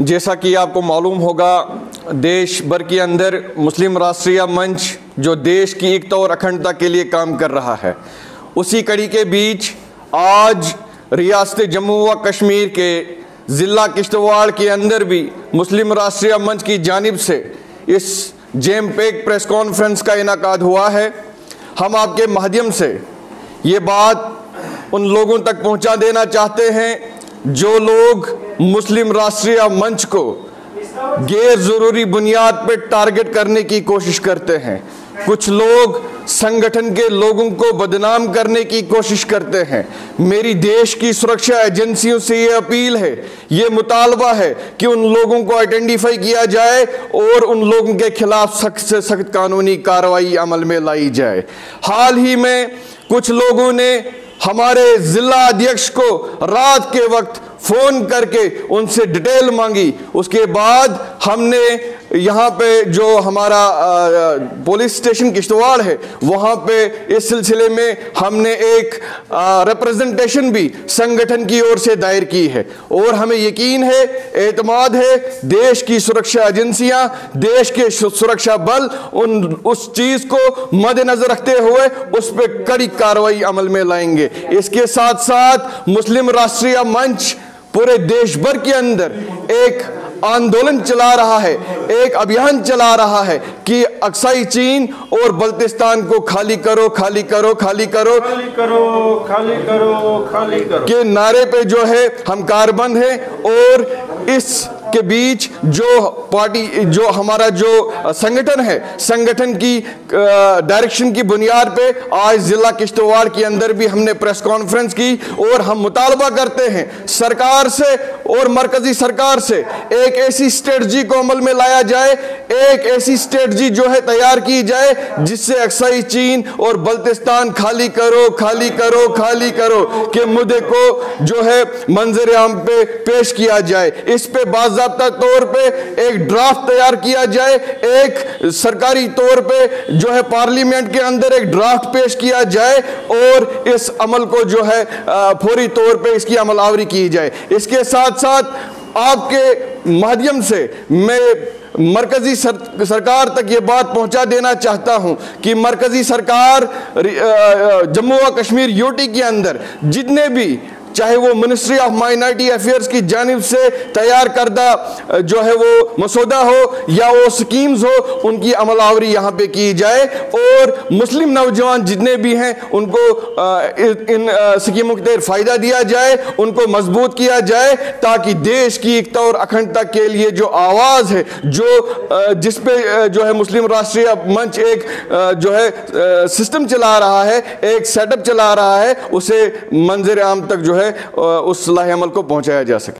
जैसा कि आपको मालूम होगा, देश भर के अंदर मुस्लिम राष्ट्रीय मंच जो देश की एकता और अखंडता के लिए काम कर रहा है, उसी कड़ी के बीच आज रियासत जम्मू व कश्मीर के ज़िला किश्तवाड़ के अंदर भी मुस्लिम राष्ट्रीय मंच की जानब से इस जेम पेक प्रेस कॉन्फ्रेंस का इनका हुआ है। हम आपके माध्यम से ये बात उन लोगों तक पहुँचा देना चाहते हैं जो लोग मुस्लिम राष्ट्रीय मंच को गैर ज़रूरी बुनियाद पर टारगेट करने की कोशिश करते हैं। कुछ लोग संगठन के लोगों को बदनाम करने की कोशिश करते हैं। मेरी देश की सुरक्षा एजेंसियों से ये अपील है, ये मुतालबा है कि उन लोगों को आइडेंटिफाई किया जाए और उन लोगों के खिलाफ सख्त से सख्त कानूनी कार्रवाई अमल में लाई जाए। हाल ही में कुछ लोगों ने हमारे जिला अध्यक्ष को रात के वक्त फ़ोन करके उनसे डिटेल मांगी। उसके बाद हमने यहाँ पे जो हमारा पुलिस स्टेशन किश्तवाड़ है, वहाँ पे इस सिलसिले में हमने एक रिप्रेजेंटेशन भी संगठन की ओर से दायर की है। और हमें यकीन है, एतमाद है, देश की सुरक्षा एजेंसियाँ, देश के सुरक्षा बल उन, उस चीज़ को मद्देनज़र रखते हुए उस पर कड़ी कार्रवाई अमल में लाएँगे। इसके साथ साथ मुस्लिम राष्ट्रीय मंच पूरे देश भर के अंदर एक आंदोलन चला रहा है एक अभियान चला रहा है कि अक्साई चीन और बल्तिस्तान को खाली करो खाली करो खाली करो। खाली करो खाली करो खाली करो। के नारे पे जो है हम कारबंद हैं और इस के बीच जो पार्टी, जो हमारा जो संगठन है, संगठन की डायरेक्शन की बुनियाद पे आज जिला किश्तवाड़ के अंदर भी हमने प्रेस कॉन्फ्रेंस की और हम मुतालबा करते हैं, सरकार से और मरकजी सरकार से एक ऐसी स्ट्रेटजी को अमल में लाया जाए, एक ऐसी स्ट्रेटजी जो है तैयार की जाए, जिससे अक्साई चीन और बल्तिस्तान खाली करो खाली करो खाली करो, के मुद्दे को जो है मंजर आम पे पेश किया जाए। इस पे बाबा तौर पे एक ड्राफ्ट तैयार किया जाए एक सरकारी तौर पे जो है पार्लियामेंट के अंदर एक ड्राफ्ट पेश किया जाए और इस अमल को जो है फौरी तौर पे इसकी अमल आवरी की जाए। इसके साथ साथ आपके माध्यम से मैं मरकजी सर, सरकार तक ये बात पहुँचा देना चाहता हूँ कि मरकजी सरकार जम्मू व कश्मीर यूटी के अंदर जितने भी चाहे वो मिनिस्ट्री ऑफ़ माइनॉरिटी अफेयर्स की जानब से तैयार करदा जो है वो मसौदा हो या वो स्कीम्स हो, उनकी अमल आवरी यहाँ पे की जाए। और मुस्लिम नौजवान जितने भी हैं, उनको इन स्कीमों के तहत फ़ायदा दिया जाए, उनको मज़बूत किया जाए, ताकि देश की एकता और अखंडता के लिए जो आवाज़ है, जो जिस पे जो है मुस्लिम राष्ट्रीय मंच एक जो है सिस्टम चला रहा है, एक सेटअप चला रहा है, उसे मंजर आम तक जो है उस सलाह अमल को पहुँचाया जा सके।